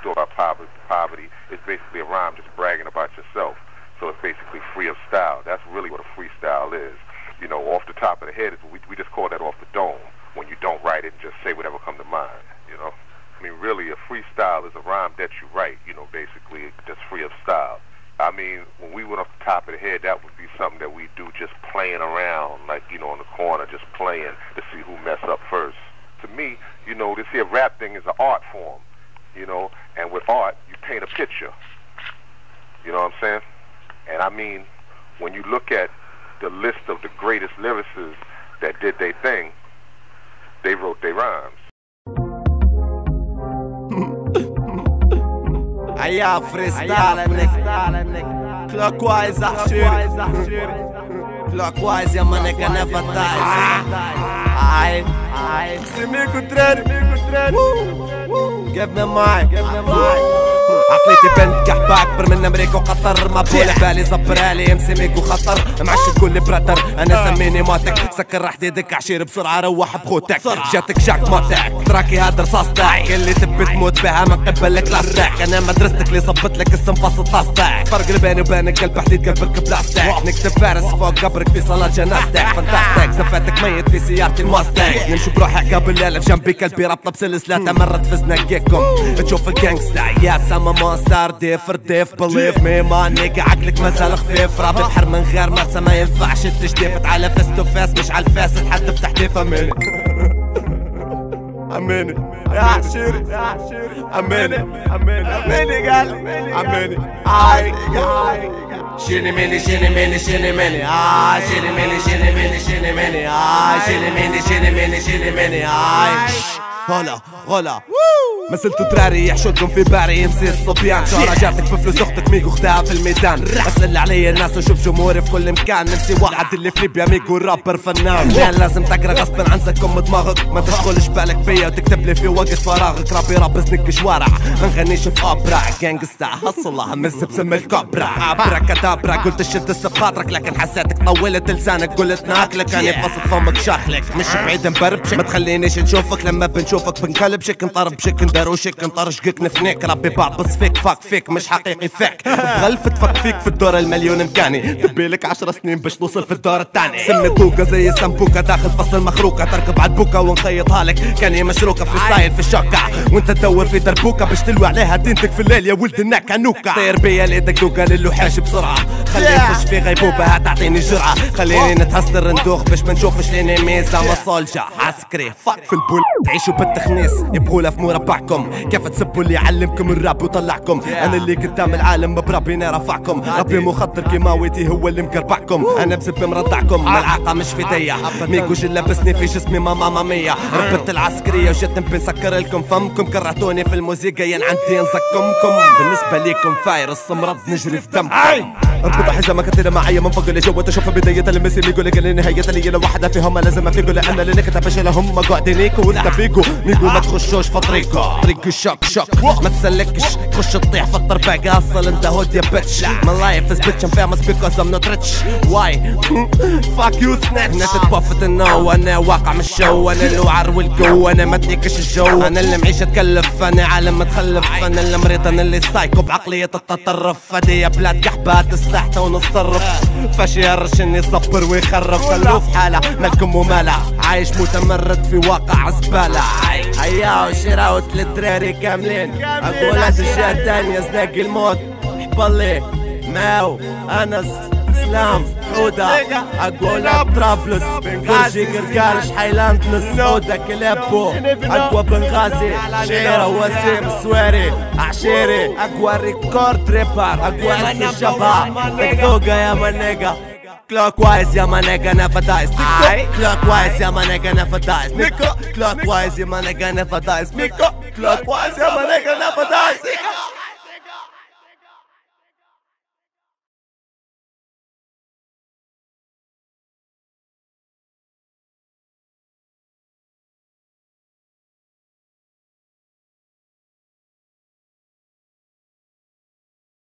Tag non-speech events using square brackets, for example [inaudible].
story about poverty, is basically a rhyme just bragging about yourself. So it's basically free of style. That's really what a freestyle is. You know, off the top of the head, we, we just call that off the dome when you don't write it and just say whatever come to mind, you know? I mean, really, a freestyle is a rhyme that you write, you know, basically, just free of style. I mean, when we went off the top of the head, that would be something that we do just playing around, like, you know, in the corner, just playing to see who mess up first. To me, you know, this here rap thing is an art form, you know, and with art, you paint a picture. You know what I'm saying? And I mean, when you look at the list of the greatest lyricists that did their thing, they wrote their rhymes. Aja freestyle Clockwise Clockwise ja man ik kan I, I, Ai me goed treden Give me mine, give me mine عقليتي بنت كحبة أكبر من أمريكا وقطر. ما بول بالي زبرالي امسي ميكو خطر معش تقول لي براتر أنا سميني ماتك سكر راح يدك عشير بسرعة روح بخوتك. جاتك شاك ماتك تراكي هذا رصاص تاعك اللي تبي تموت بها من قبل كلاستك أنا مدرستك اللي صبت لك السنفاص طاستك فرق بيني وبينك قلب حديد قلبك بلاستيك نكتب فارس فوق قبرك في صلاة جنازتك. [laughs] فانتاستيك. زفاتك ميت في سيارتي الماستيك. نمشي بروحي قبل الألف جنبي كلبي رابطة بسلسلة. مرت في زنقكم تشوف الجانجستا يا سما مونستر ديفر ديف بليف مي ما نيجا عقلك مازال خفيف. راب بحر من غير مرسى ما ينفعش التجديف على فيس تو فيس مش على الفاس تحدف تحديف اميني [laughs] اميني يا عشيري يا عشيري. اميني اميني اميني قال اميني آي شيني ميني شيني ميني شيني ميني. آه شيني ميني شيني ميني شيني ميني. آه شيني ميني شيني ميني شيني ميني. آي. غلا غلا ما زلتوا تراري يحشدكم في باري يمسي الصبيان. شهرة جابتك بفلوس أختك ميكو اختها في الميدان. اسال علي الناس وشوف جمهوري في كل مكان. نفسي واحد اللي في ليبيا ميكو رابر فنان. لأن لازم تقرا غصبا عن زكم دماغك. ما تشغلش بالك بيا وتكتب لي في وقت فراغك. رابي راب زنك شوارع. ما نغنيش في اوبرا جانجستا هصلها. مز بسم الكوبرا ابرا كدابرا قلت شد خاطرك لكن حسيتك طولت لسانك. قلت ناكلك. اني فصل فمك شاخلك. مش بعيد مبربشك ما تخلينيش نشوفك. لما بنشوفك بنقلب شك نطرب شك ندروشك نطرشقك نفنيك ربي بعبص فيك فاك فيك مش حقيقي فيك بغلف تفك فيك في الدور المليون مكاني. تبيلك عشر سنين باش توصل في الدور الثاني. سمي طوقة زي سمبوكة داخل فصل مخروقة تركب عدبوكة ونخيطها لك. كان مشروكة في ستايل في الشوكة. وانت تدور في دربوكة باش تلوي عليها دينتك في الليل يا ولد الناكا نوكا طير بيا ليدك دوكا للوحاش بسرعة. خليني نخش في غيبوبة تعطيني جرعة. خليني نتهستر ندوخ باش ما نشوفش ليني ميزة. ما صولجة. عسكري فك في البول. تعيشوا بالتخنيس. يبغوا في مربعكم كيف تسبوا اللي علمكم الراب وطلعكم. أنا اللي قدام العالم بربي رفعكم. ربي مخطر كيما ويتي هو اللي مقربعكم أنا بسب مرضعكم. ملعقة مش في ديا ميكو جل لبسني في جسمي ماما مامية. ربت العسكرية وجيت نبي نسكر لكم فمكم. كرهتوني في الموسيقى ين عندي نزكمكم بالنسبة ليكم فاير الصمرد نجري في دمكم. اربط حزامك كثير معايا من فوق اللي جوا تشوف بداية المسير. يقول لك النهاية اللي واحدة فيهم. لازم افيقوا لأن اللي نكتب فشلهم قاعدين يكو واستفيقوا نيجو ما تخشوش في طريقة. طريق الشوك شوك. ما تسلكش. تخش تطيح في الطرباق أصل أنت هود يا بتش My life is bitch. I'm famous because I'm not rich. Why? [laughs] Fuck you snatch أنا تتبفت النو أنا واقع من الشو. أنا الوعر والقو. أنا ما تنيكش الجو. أنا اللي معيش أتكلف. أنا عالم متخلف. أنا اللي مريض. أنا اللي سايكو بعقلية التطرف. هدي يا بلاد قحبات. استحتى ونتصرف. فاش يرش اني يصبر ويخرف. خلوه في حالة مالكم ومالها عايش متمرد في واقع زبالة هيا وشراوت للدراري كاملين. أقول اشياء تانية زناق الموت. حبالي ماو. أنس. اسلام حودة أقول طرابلس برجي قرقارش حيلاند نسودة كلابو اقوى بنغازي شعيرة وسيم سواري عشيري اقوى ريكورد ريبر اقوى اسم الجبهة الذوقة يا منيقة Clockwise, yeah, my nigga never dies. Clockwise, yeah, my nigga never dies. Clockwise, yeah, my nigga never dies. Clockwise, yeah, my nigga never dies.